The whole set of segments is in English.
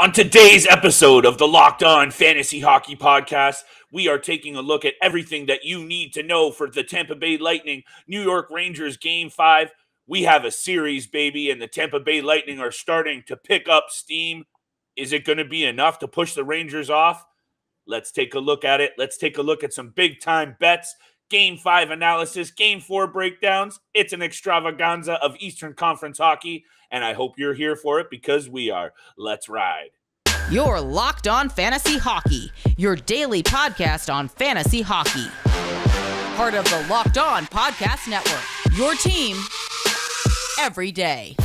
On today's episode of the Locked On Fantasy Hockey Podcast, we are taking a look at everything that you need to know for the Tampa Bay Lightning New York Rangers Game 5. We have a series, baby, and the Tampa Bay Lightning are starting to pick up steam. Is it going to be enough to push the Rangers off? Let's take a look at it. Let's take a look at some big time bets Game five analysis, game four breakdowns. It's an extravaganza of Eastern Conference hockey, and I hope you're here for it because we are. Let's ride. You're Locked On Fantasy Hockey, your daily podcast on fantasy hockey. Part of the Locked On Podcast Network, your team every day.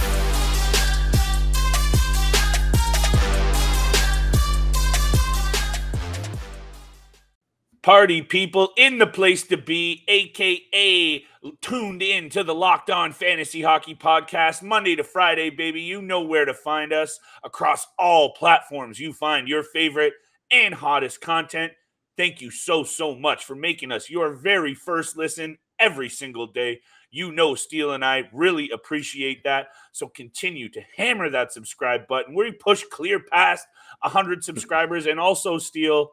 Party people in the place to be, aka tuned in to the Locked On Fantasy Hockey Podcast, Monday to Friday, baby. You know where to find us across all platforms. You find your favorite and hottest content. Thank you so, so much for making us your very first listen every single day. You know, Steele and I really appreciate that. So continue to hammer that subscribe button. We push clear past 100 subscribers. And also, Steele,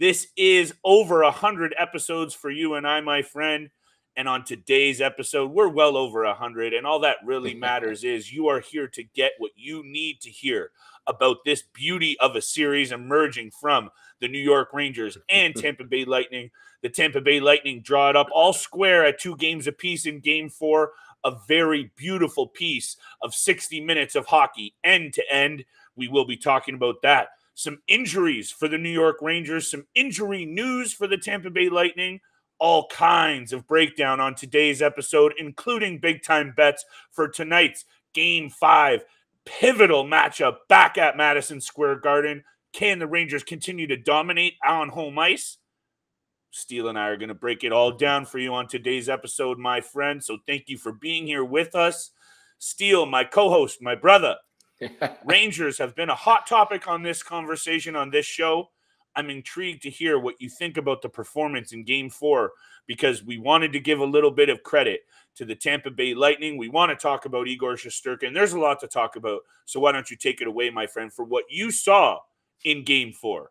this is over a hundred episodes for you and I, my friend. And on today's episode, we're well over a hundred. And all that really matters is you are here to get what you need to hear about this beauty of a series emerging from the New York Rangers and Tampa Bay Lightning. The Tampa Bay Lightning draw it up all square at two games apiece in game four. A very beautiful piece of 60 minutes of hockey, end to end. We will be talking about that some injuries for the New York Rangers, some injury news for the Tampa Bay Lightning, all kinds of breakdown on today's episode, including big time bets for tonight's game five pivotal matchup back at Madison Square Garden. Can the Rangers continue to dominate on home ice? Steele and I are going to break it all down for you on today's episode, my friend. So thank you for being here with us. Steele, my co host, my brother, Rangers have been a hot topic on this conversation on this show. I'm intrigued to hear what you think about the performance in game four because we wanted to give a little bit of credit to the Tampa Bay Lightning. We want to talk about Igor Shesterkin. There's a lot to talk about. So why don't you take it away, my friend, for what you saw in game four?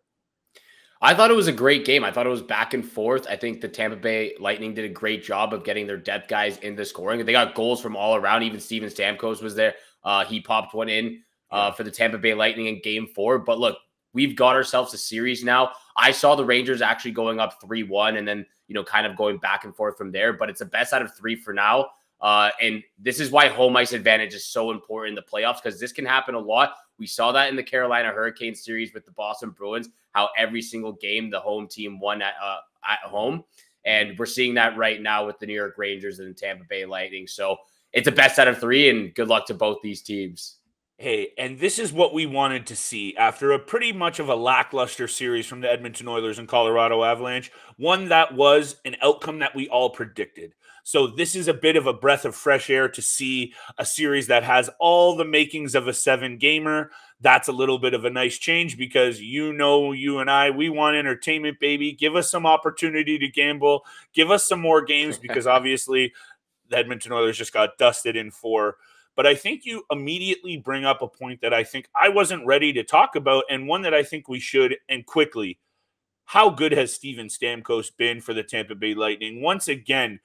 I thought it was a great game. I thought it was back and forth. I think the Tampa Bay Lightning did a great job of getting their depth guys into scoring. They got goals from all around. Even Steven Stamkos was there. Uh, he popped one in uh, for the Tampa Bay Lightning in game four. But look, we've got ourselves a series now. I saw the Rangers actually going up 3 1 and then, you know, kind of going back and forth from there. But it's a best out of three for now. Uh, and this is why home ice advantage is so important in the playoffs because this can happen a lot. We saw that in the Carolina Hurricane series with the Boston Bruins, how every single game the home team won at, uh, at home. And we're seeing that right now with the New York Rangers and the Tampa Bay Lightning. So it's a best out of three, and good luck to both these teams. Hey, and this is what we wanted to see after a pretty much of a lackluster series from the Edmonton Oilers and Colorado Avalanche, one that was an outcome that we all predicted. So, this is a bit of a breath of fresh air to see a series that has all the makings of a seven gamer. That's a little bit of a nice change because you know, you and I, we want entertainment, baby. Give us some opportunity to gamble, give us some more games because obviously the Edmonton Oilers just got dusted in four. But I think you immediately bring up a point that I think I wasn't ready to talk about, and one that I think we should and quickly. How good has Steven Stamkos been for the Tampa Bay Lightning? Once again,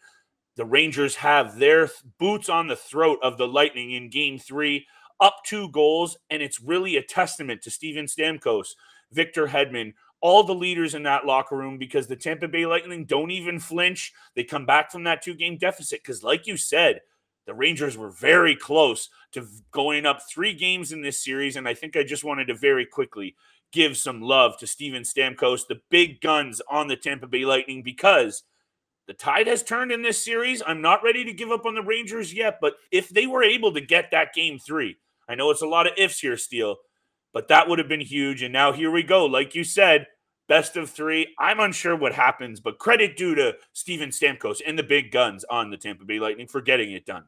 the Rangers have their boots on the throat of the Lightning in game three, up two goals, and it's really a testament to Steven Stamkos, Victor Hedman, all the leaders in that locker room because the Tampa Bay Lightning don't even flinch. They come back from that two game deficit because, like you said, the Rangers were very close to going up three games in this series. And I think I just wanted to very quickly give some love to Steven Stamkos, the big guns on the Tampa Bay Lightning, because the tide has turned in this series. I'm not ready to give up on the Rangers yet, but if they were able to get that game three, I know it's a lot of ifs here, Steele, but that would have been huge. And now here we go. Like you said, best of three. I'm unsure what happens, but credit due to Steven Stamkos and the big guns on the Tampa Bay Lightning for getting it done.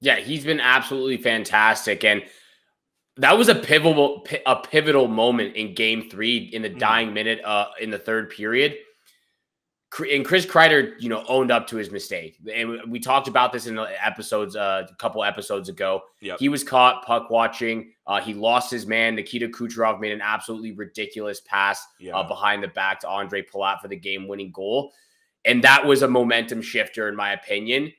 Yeah, he's been absolutely fantastic. And that was a pivotal a pivotal moment in game three in the mm. dying minute uh in the third period. And Chris Kreider, you know, owned up to his mistake. And we talked about this in episodes, uh, a couple episodes ago. Yep. He was caught puck watching. Uh, he lost his man. Nikita Kucherov made an absolutely ridiculous pass yeah. uh, behind the back to Andre Palat for the game winning goal. And that was a momentum shifter, in my opinion.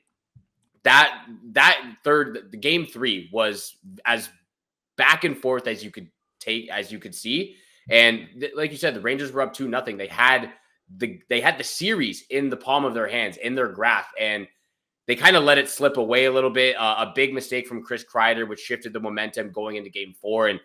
That that third, the game three was as back and forth as you could take, as you could see. And like you said, the Rangers were up two nothing. They had the they had the series in the palm of their hands, in their grasp, and they kind of let it slip away a little bit. Uh, a big mistake from Chris Kreider, which shifted the momentum going into Game Four, and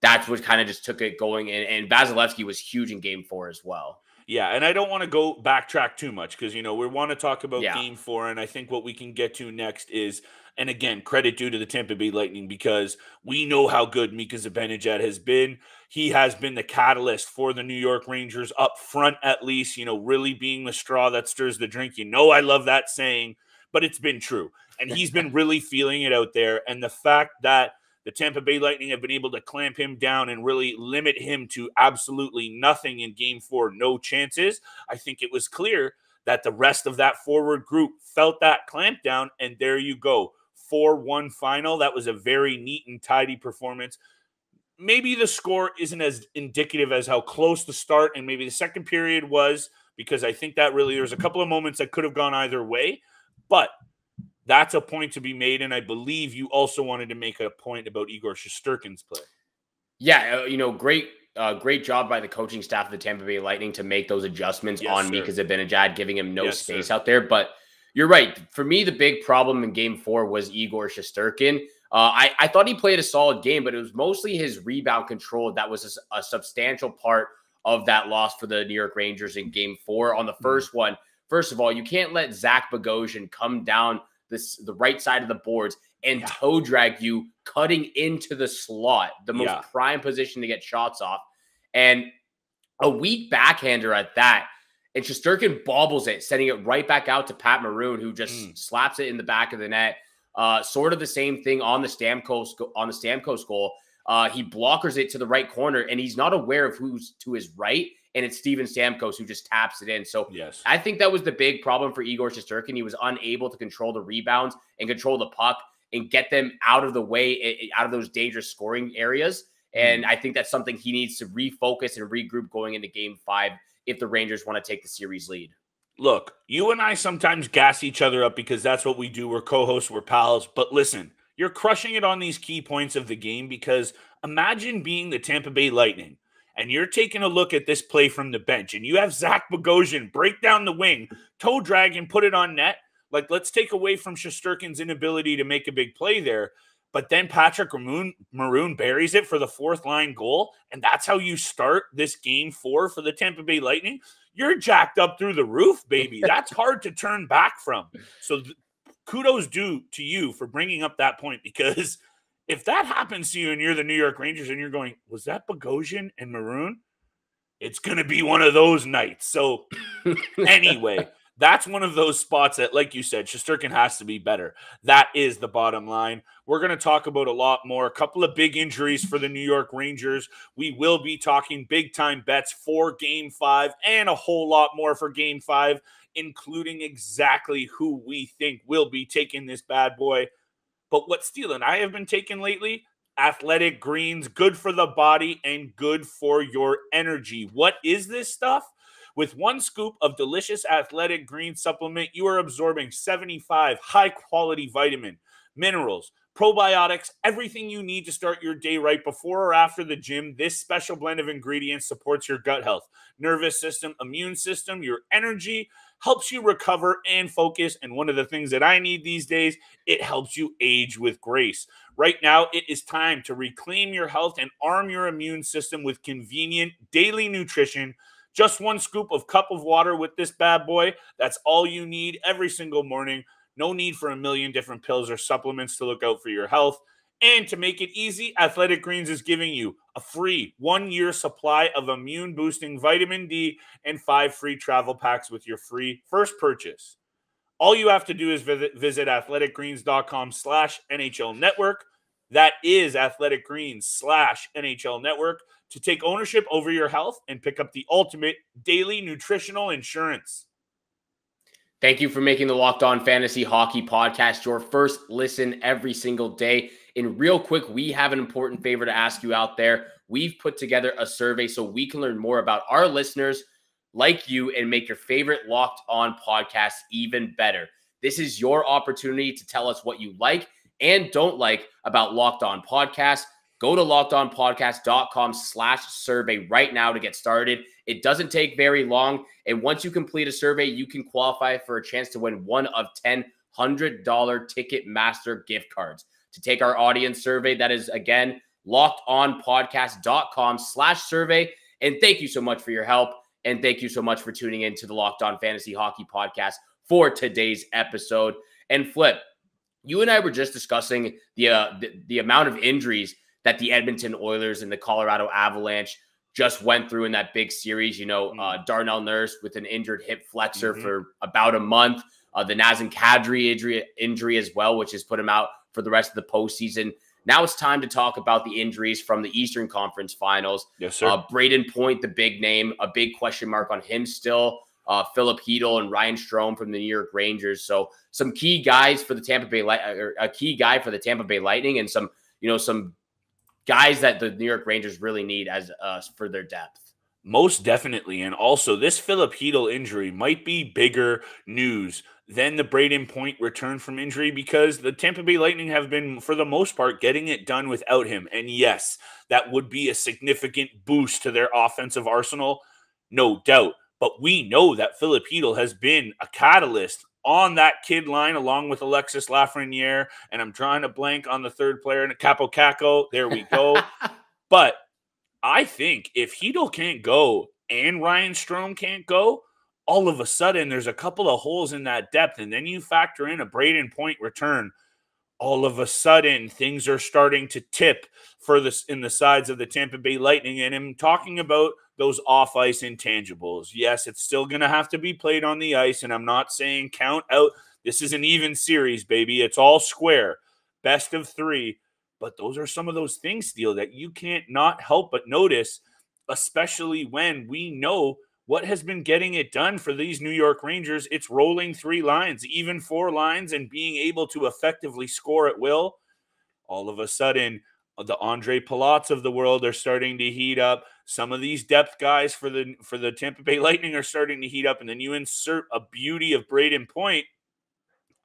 that's what kind of just took it going. And, and Vasilevskiy was huge in Game Four as well. Yeah, and I don't want to go backtrack too much because you know we want to talk about yeah. Game Four, and I think what we can get to next is, and again, credit due to the Tampa Bay Lightning because we know how good Mika Zibanejad has been. He has been the catalyst for the New York Rangers up front, at least. You know, really being the straw that stirs the drink. You know, I love that saying, but it's been true, and he's been really feeling it out there. And the fact that the Tampa Bay Lightning have been able to clamp him down and really limit him to absolutely nothing in game four, no chances. I think it was clear that the rest of that forward group felt that clamp down. And there you go 4 1 final. That was a very neat and tidy performance. Maybe the score isn't as indicative as how close the start and maybe the second period was, because I think that really there's a couple of moments that could have gone either way. But that's a point to be made. And I believe you also wanted to make a point about Igor Shesterkin's play. Yeah, uh, you know, great, uh, great job by the coaching staff of the Tampa Bay Lightning to make those adjustments yes, on sir. Mika Zibanejad, giving him no yes, space sir. out there. But you're right. For me, the big problem in Game Four was Igor Shesterkin. Uh, I, I thought he played a solid game, but it was mostly his rebound control that was a, a substantial part of that loss for the New York Rangers in Game Four. On the hmm. first one, first of all, you can't let Zach Bogosian come down this the right side of the boards and yeah. toe drag you cutting into the slot, the most yeah. prime position to get shots off. And a weak backhander at that. And Shesterkin bobbles it, sending it right back out to Pat Maroon, who just mm. slaps it in the back of the net. Uh, sort of the same thing on the Stamkos on the Stamkos goal. Uh, he blockers it to the right corner, and he's not aware of who's to his right and it's Steven Stamkos who just taps it in. So yes, I think that was the big problem for Igor Shesterkin. He was unable to control the rebounds and control the puck and get them out of the way, out of those dangerous scoring areas. And mm. I think that's something he needs to refocus and regroup going into game five if the Rangers want to take the series lead. Look, you and I sometimes gas each other up because that's what we do. We're co hosts, we're pals. But listen, you're crushing it on these key points of the game because imagine being the Tampa Bay Lightning and you're taking a look at this play from the bench, and you have Zach Bogosian break down the wing, toe drag, and put it on net. Like, let's take away from Shesterkin's inability to make a big play there. But then Patrick Maroon, Maroon buries it for the fourth line goal. And that's how you start this game four for the Tampa Bay Lightning. You're jacked up through the roof, baby. That's hard to turn back from. So th- kudos due to you for bringing up that point because – if that happens to you and you're the New York Rangers and you're going, was that Bogosian and Maroon? It's going to be one of those nights. So, anyway, that's one of those spots that, like you said, Shesterkin has to be better. That is the bottom line. We're going to talk about a lot more. A couple of big injuries for the New York Rangers. We will be talking big time bets for game five and a whole lot more for game five, including exactly who we think will be taking this bad boy but what Steele and I have been taking lately, athletic greens, good for the body and good for your energy. What is this stuff? With one scoop of delicious athletic green supplement, you are absorbing 75 high quality vitamin, minerals, probiotics, everything you need to start your day right before or after the gym. This special blend of ingredients supports your gut health, nervous system, immune system, your energy, helps you recover and focus. And one of the things that I need these days, it helps you age with grace. Right now, it is time to reclaim your health and arm your immune system with convenient daily nutrition. Just one scoop of cup of water with this bad boy. That's all you need every single morning. No need for a million different pills or supplements to look out for your health. And to make it easy, Athletic Greens is giving you a free one year supply of immune boosting vitamin D and five free travel packs with your free first purchase. All you have to do is visit, visit athleticgreens.com slash NHL network. That is Athletic Greens slash NHL network to take ownership over your health and pick up the ultimate daily nutritional insurance. Thank you for making the Locked On Fantasy Hockey Podcast your first listen every single day. And real quick, we have an important favor to ask you out there. We've put together a survey so we can learn more about our listeners like you and make your favorite Locked On podcast even better. This is your opportunity to tell us what you like and don't like about Locked On Podcast. Go to lockedonpodcast.com slash survey right now to get started. It doesn't take very long. And once you complete a survey, you can qualify for a chance to win one of 10 $100 Ticketmaster gift cards. To take our audience survey, that is again lockedonpodcast.com slash survey. And thank you so much for your help. And thank you so much for tuning in to the Locked On Fantasy Hockey Podcast for today's episode. And Flip, you and I were just discussing the, uh, the, the amount of injuries that the Edmonton Oilers and the Colorado Avalanche just went through in that big series. You know, uh, mm. Darnell Nurse with an injured hip flexor mm-hmm. for about a month. Uh, the Nazem Kadri injury, injury as well, which has put him out for the rest of the postseason. Now it's time to talk about the injuries from the Eastern Conference Finals. Yes, sir. Uh, Brayden Point, the big name, a big question mark on him still. Uh, Filip Chytil and Ryan Strome from the New York Rangers. So some key guys for the Tampa Bay Light, a key guy for the Tampa Bay Lightning, and some you know some guys that the New York Rangers really need as uh, for their depth. Most definitely. And also, this Filip Chytil injury might be bigger news than the Brayden Point return from injury because the Tampa Bay Lightning have been, for the most part, getting it done without him. And yes, that would be a significant boost to their offensive arsenal, no doubt. But we know that Filip Chytil has been a catalyst on that kid line along with Alexis Lafreniere. And I'm trying to blank on the third player, Kaapo Kakko. There we go. but I think if Chytil can't go and Ryan Strome can't go, all of a sudden there's a couple of holes in that depth. And then you factor in a Brayden Point return. All of a sudden, things are starting to tip for this in the sides of the Tampa Bay Lightning. And I'm talking about those off ice intangibles. Yes, it's still going to have to be played on the ice. And I'm not saying count out. This is an even series, baby. It's all square, best of three. But those are some of those things, Steele, that you can't not help but notice, especially when we know what has been getting it done for these New York Rangers. It's rolling three lines, even four lines, and being able to effectively score at will. All of a sudden, the Andre Palats of the world are starting to heat up. Some of these depth guys for the for the Tampa Bay Lightning are starting to heat up, and then you insert a beauty of Brayden Point.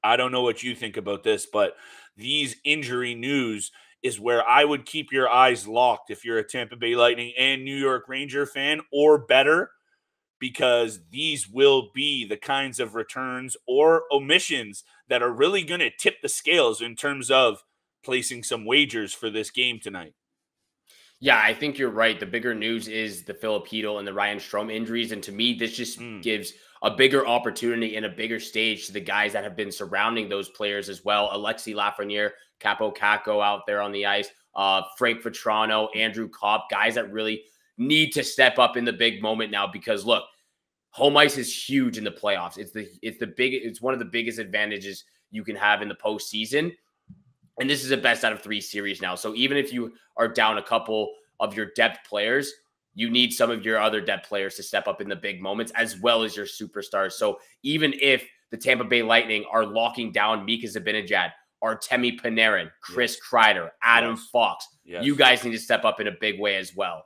I don't know what you think about this, but these injury news is where I would keep your eyes locked if you're a Tampa Bay Lightning and New York Ranger fan, or better, because these will be the kinds of returns or omissions that are really going to tip the scales in terms of placing some wagers for this game tonight. Yeah, I think you're right. The bigger news is the Filip Chytil and the Ryan Strome injuries. And to me, this just mm. gives a bigger opportunity and a bigger stage to the guys that have been surrounding those players as well. Alexi Lafreniere, Kaapo Kakko out there on the ice, uh, Frank Vatrano, Andrew Copp, guys that really need to step up in the big moment now because look, home ice is huge in the playoffs. It's the it's the big it's one of the biggest advantages you can have in the postseason. And this is a best out of three series now. So even if you are down a couple of your depth players, you need some of your other depth players to step up in the big moments as well as your superstars. So even if the Tampa Bay Lightning are locking down Mika Zibanejad, Artemi Panarin, Chris yes. Kreider, Adam yes. Fox, yes. you guys need to step up in a big way as well.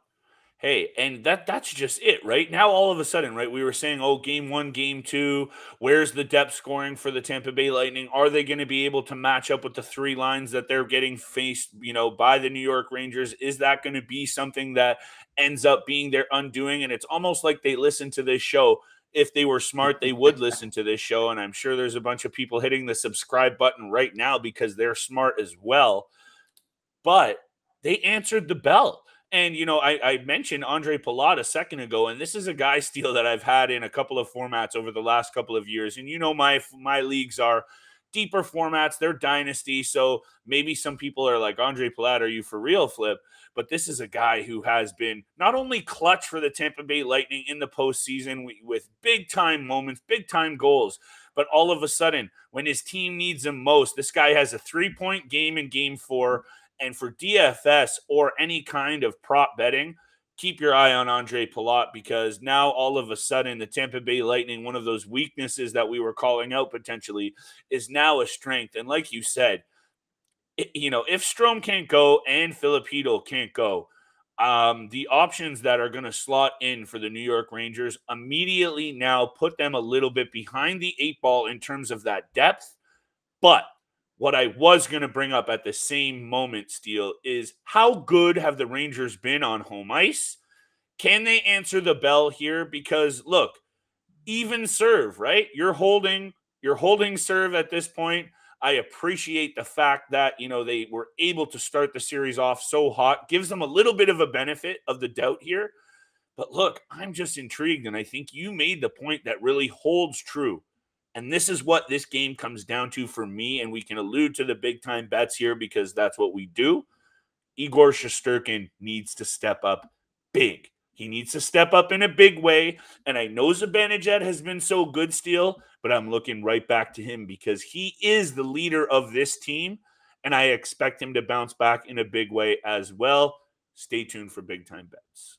Hey, and that that's just it, right? Now all of a sudden, right? We were saying, "Oh, game 1, game 2, where's the depth scoring for the Tampa Bay Lightning? Are they going to be able to match up with the three lines that they're getting faced, you know, by the New York Rangers? Is that going to be something that ends up being their undoing?" And it's almost like they listen to this show if they were smart, they would listen to this show. And I'm sure there's a bunch of people hitting the subscribe button right now because they're smart as well. But they answered the bell. And you know, I, I mentioned Andre Palat a second ago, and this is a guy Steele that I've had in a couple of formats over the last couple of years. And you know, my my leagues are deeper formats; they're dynasty, so maybe some people are like, Andre Palat, are you for real, Flip? But this is a guy who has been not only clutch for the Tampa Bay Lightning in the postseason with big time moments, big time goals, but all of a sudden, when his team needs him most, this guy has a three point game in game four. And for DFS or any kind of prop betting, keep your eye on Andre Palat because now all of a sudden the Tampa Bay Lightning, one of those weaknesses that we were calling out potentially, is now a strength. And like you said, you know, if Strome can't go and Filipino can't go, um, the options that are going to slot in for the New York Rangers immediately now put them a little bit behind the eight ball in terms of that depth. But what I was going to bring up at the same moment, Steele, is how good have the Rangers been on home ice? Can they answer the bell here? Because look, even serve, right? You're holding, you're holding serve at this point. I appreciate the fact that, you know, they were able to start the series off so hot, gives them a little bit of a benefit of the doubt here. But look, I'm just intrigued. And I think you made the point that really holds true. And this is what this game comes down to for me. And we can allude to the big time bets here because that's what we do. Igor Shesterkin needs to step up big. He needs to step up in a big way. And I know Zibanejad has been so good Steele, but I'm looking right back to him because he is the leader of this team. And I expect him to bounce back in a big way as well. Stay tuned for big time bets.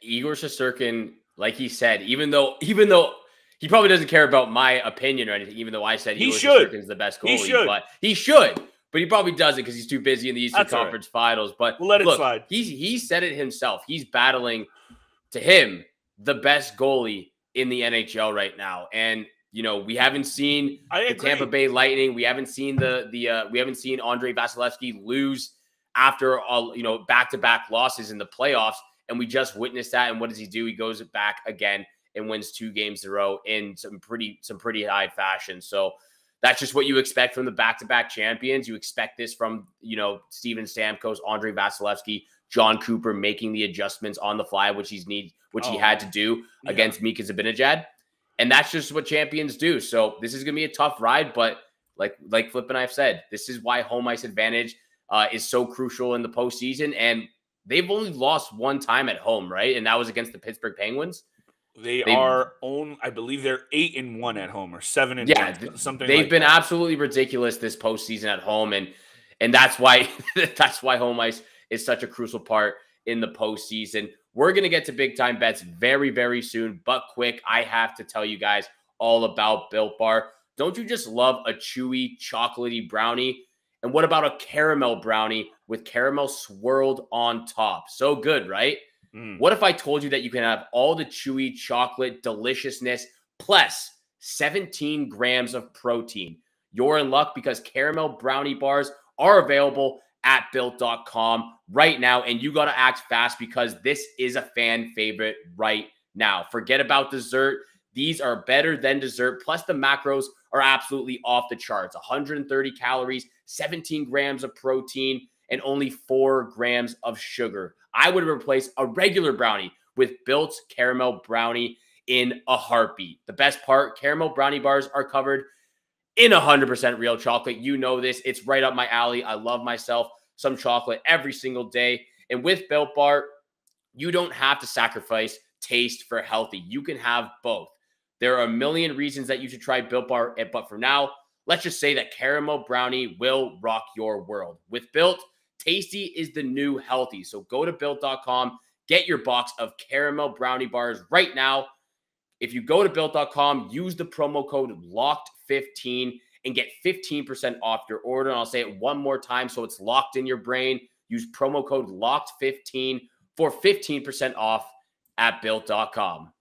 Igor Shesterkin, like he said, even though even though he probably doesn't care about my opinion or anything, even though I said he should. is the best goalie. He should. But he should. But he probably doesn't because he's too busy in the Eastern That's Conference right. Finals. But we'll let it look, slide. He's he said it himself. He's battling to him the best goalie in the NHL right now. And you know, we haven't seen the Tampa Bay Lightning. We haven't seen the the uh, we haven't seen Andrei Vasilevskiy lose after all, you know, back to back losses in the playoffs. And we just witnessed that. And what does he do? He goes back again and wins two games in a row in some pretty some pretty high fashion. So that's just what you expect from the back-to-back champions. You expect this from you know Steven Stamkos, Andrei Vasilevskiy, Jon Cooper making the adjustments on the fly, which he's need which oh, he had to do yeah. against Mika Zibanejad. And that's just what champions do. So this is gonna be a tough ride, but like like Flip and I've said, this is why home ice advantage uh, is so crucial in the postseason. And they've only lost one time at home, right? And that was against the Pittsburgh Penguins. They they've, are own. I believe they're eight and one at home, or seven and yeah, one, something. They've like been that. absolutely ridiculous this postseason at home, and and that's why that's why home ice is such a crucial part in the postseason. We're gonna get to big time bets very very soon, but quick, I have to tell you guys all about Built Bar. Don't you just love a chewy, chocolatey brownie? And what about a caramel brownie with caramel swirled on top? So good, right? Mm. What if I told you that you can have all the chewy chocolate deliciousness plus 17 grams of protein? You're in luck because caramel brownie bars are available at built.com right now. And you got to act fast because this is a fan favorite right now. Forget about dessert. These are better than dessert. Plus, the macros are absolutely off the charts 130 calories, 17 grams of protein, and only four grams of sugar. I would replace a regular brownie with Built Caramel Brownie in a heartbeat. The best part caramel brownie bars are covered in 100% real chocolate. You know this. It's right up my alley. I love myself some chocolate every single day. And with Built Bar, you don't have to sacrifice taste for healthy. You can have both. There are a million reasons that you should try Built Bar, eh, but for now, let's just say that caramel brownie will rock your world. With Built, Tasty is the new healthy. So go to built.com, get your box of caramel brownie bars right now. If you go to built.com, use the promo code LOCKED15 and get 15% off your order. And I'll say it one more time so it's locked in your brain. Use promo code LOCKED15 for 15% off at built.com.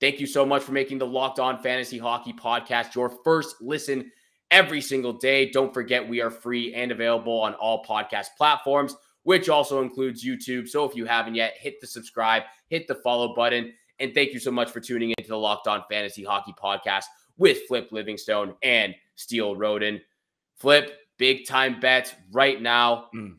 Thank you so much for making the Locked On Fantasy Hockey podcast your first listen every single day. Don't forget, we are free and available on all podcast platforms, which also includes YouTube. So if you haven't yet, hit the subscribe, hit the follow button. And thank you so much for tuning into the Locked On Fantasy Hockey Podcast with Flip Livingstone and Steele Rodin. Flip, big time bets right now. Mm.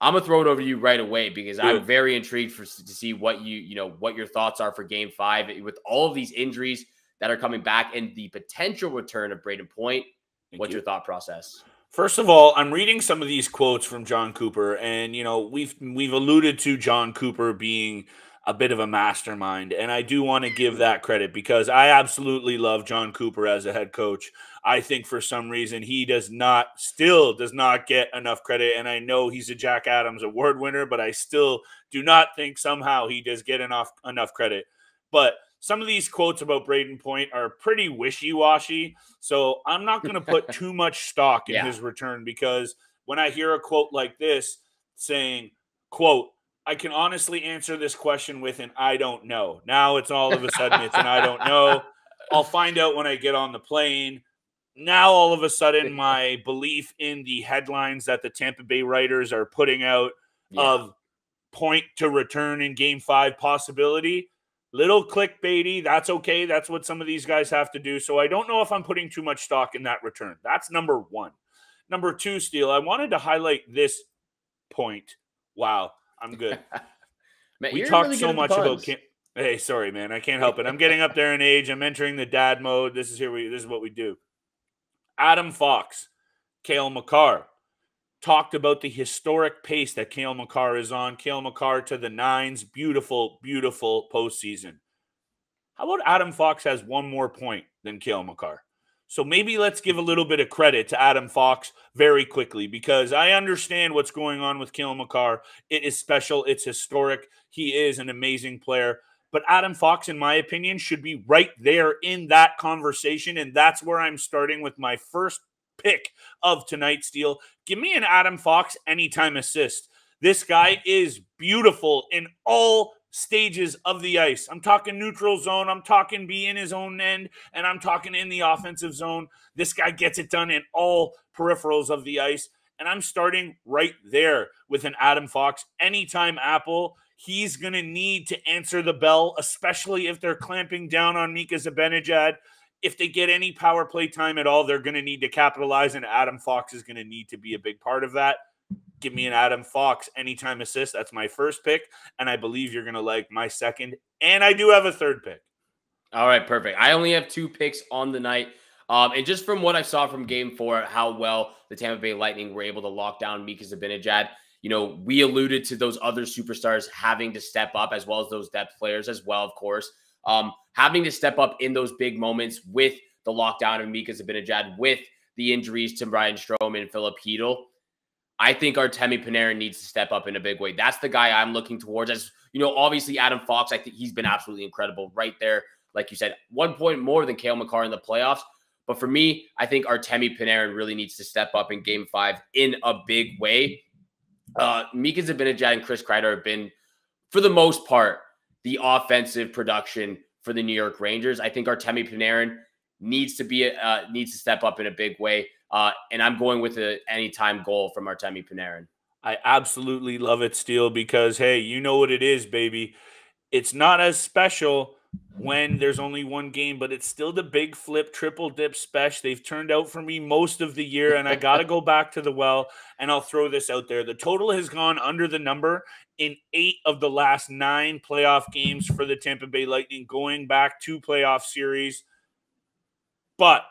I'm gonna throw it over to you right away because I'm very intrigued for to see what you you know what your thoughts are for Game Five with all of these injuries that are coming back and the potential return of Brayden Point. Thank What's you. your thought process? First of all, I'm reading some of these quotes from Jon Cooper, and you know we've we've alluded to Jon Cooper being a bit of a mastermind, and I do want to give that credit because I absolutely love Jon Cooper as a head coach. I think for some reason he does not, still does not get enough credit, and I know he's a Jack Adams Award winner, but I still Do not think somehow he does get enough enough credit. But some of these quotes about Brayden Point are pretty wishy washy. So I'm not going to put too much stock in yeah. his return because when I hear a quote like this saying, quote, I can honestly answer this question with an I don't know. Now it's all of a sudden it's an I don't know. I'll find out when I get on the plane. Now all of a sudden my belief in the headlines that the Tampa Bay writers are putting out yeah. of point to return in game 5 possibility little clickbaity. That's okay. That's what some of these guys have to do. So I don't know if I'm putting too much stock in that return. That's number one. Number two, Steele, I wanted to highlight this point. Wow, I'm good. man, we talked really so much about. Cam- hey, sorry, man. I can't help it. I'm getting up there in age. I'm entering the dad mode. This is here. We this is what we do. Adam Fox, Cale Makar, talked about the historic pace that Cale Makar is on. Cale Makar to the nines. Beautiful, beautiful postseason. How about Adam Fox has one more point than Cale Makar? So maybe let's give a little bit of credit to Adam Fox very quickly because I understand what's going on with Cale Makar. It is special, it's historic. He is an amazing player. But Adam Fox, in my opinion, should be right there in that conversation. And that's where I'm starting with my first pick of tonight's deal. Give me an Adam Fox anytime assist. This guy is beautiful in all stages of the ice. I'm talking neutral zone, I'm talking be in his own end, and I'm talking in the offensive zone. This guy gets it done in all peripherals of the ice. And I'm starting right there with an Adam Fox. Anytime Apple, he's going to need to answer the bell, especially if they're clamping down on Mika Zibanejad if they get any power play time at all, they're going to need to capitalize, and Adam Fox is going to need to be a big part of that. Give me an Adam Fox anytime assist. That's my first pick, and I believe you're going to like my second, and I do have a third pick. All right, perfect. I only have two picks on the night. Um, and just from what I saw from game four, how well the Tampa Bay Lightning were able to lock down Mika Zibanejad, you know, we alluded to those other superstars having to step up as well as those depth players as well, of course. Um, having to step up in those big moments with the lockdown of Mika Zibanejad, with the injuries to Ryan Strome and Filip Chytil, I think Artemi Panarin needs to step up in a big way. That's the guy I'm looking towards. As you know, obviously Adam Fox, I think he's been absolutely incredible right there. Like you said, one point more than Cale Makar in the playoffs. But for me, I think Artemi Panarin really needs to step up in game five in a big way. Uh, Mika Zibanejad and Chris Kreider have been, for the most part, the offensive production for the New York Rangers. I think Artemi Panarin needs to be uh, needs to step up in a big way, uh, and I'm going with an anytime goal from Artemi Panarin. I absolutely love it, Steele, because hey, you know what it is, baby. It's not as special when there's only one game, but it's still the big flip triple dip special. They've turned out for me most of the year, and I got to go back to the well. And I'll throw this out there: the total has gone under the number in eight of the last nine playoff games for the Tampa Bay Lightning, going back to playoff series. But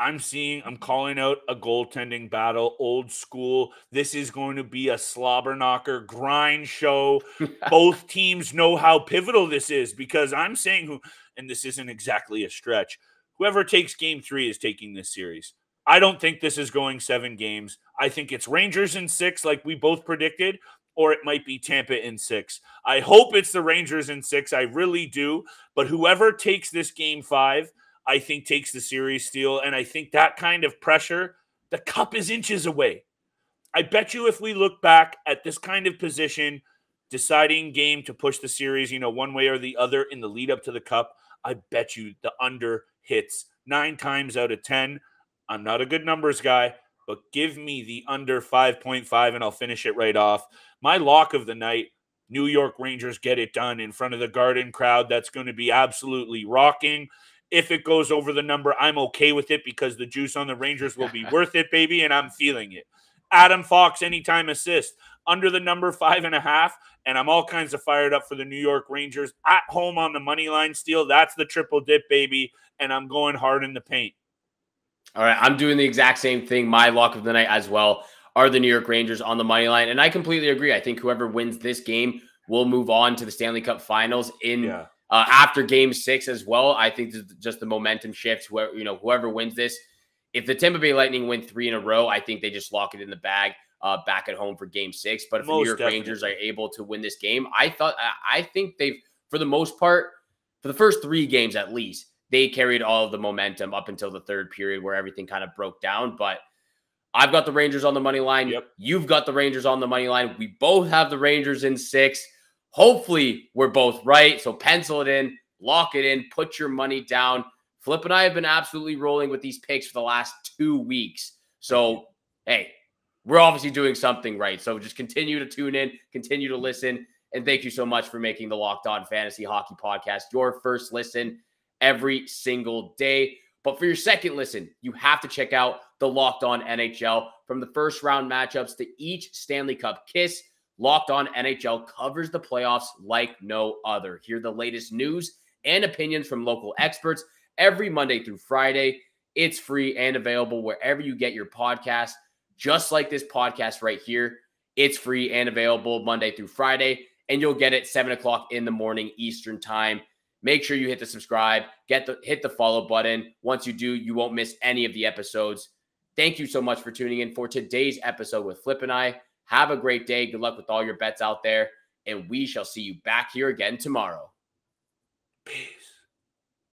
I'm seeing, I'm calling out a goaltending battle, old school. This is going to be a slobber knocker grind show. Both teams know how pivotal this is because I'm saying who, and this isn't exactly a stretch. Whoever takes game three is taking this series. I don't think this is going seven games. I think it's Rangers in six, like we both predicted, or it might be Tampa in six. I hope it's the Rangers in six. I really do. But whoever takes this game five, I think takes the series Steele. And I think that kind of pressure, the cup is inches away. I bet you if we look back at this kind of position, deciding game to push the series, you know, one way or the other in the lead up to the cup, I bet you the under hits nine times out of 10. I'm not a good numbers guy, but give me the under 5.5 and I'll finish it right off. My lock of the night New York Rangers get it done in front of the Garden crowd. That's going to be absolutely rocking. If it goes over the number, I'm okay with it because the juice on the Rangers will be worth it, baby, and I'm feeling it. Adam Fox, anytime assist under the number five and a half. And I'm all kinds of fired up for the New York Rangers at home on the money line Steele. That's the triple dip, baby. And I'm going hard in the paint. All right. I'm doing the exact same thing. My lock of the night as well are the New York Rangers on the money line. And I completely agree. I think whoever wins this game will move on to the Stanley Cup finals in yeah. Uh, after game six as well, I think just the momentum shifts. Whoever you know, whoever wins this, if the Tampa Bay Lightning win three in a row, I think they just lock it in the bag. uh, back at home for Game Six. But if Most the New York definitely. Rangers are able to win this game, I thought I I think they've for the most part for the first three games at least they carried all of the momentum up until the third period where everything kind of broke down. But I've got the Rangers on the money line. Yep. You've got the Rangers on the money line. We both have the Rangers in six. Hopefully, we're both right. So pencil it in, lock it in, put your money down. Flip and I have been absolutely rolling with these picks for the last two weeks. So, hey, we're obviously doing something right. So just continue to tune in, continue to listen. And thank you so much for making the Locked On Fantasy Hockey Podcast your first listen every single day. But for your second listen, you have to check out the Locked On NHL from the first round matchups to each Stanley Cup kiss. Locked On NHL covers the playoffs like no other. Hear the latest news and opinions from local experts every Monday through Friday. It's free and available wherever you get your podcast, just like this podcast right here. It's free and available Monday through Friday, and you'll get it seven o'clock in the morning Eastern time. Make sure you hit the subscribe, get the hit the follow button. Once you do, you won't miss any of the episodes. Thank you so much for tuning in for today's episode with Flip and I. Have a great day. Good luck with all your bets out there. And we shall see you back here again tomorrow. Peace.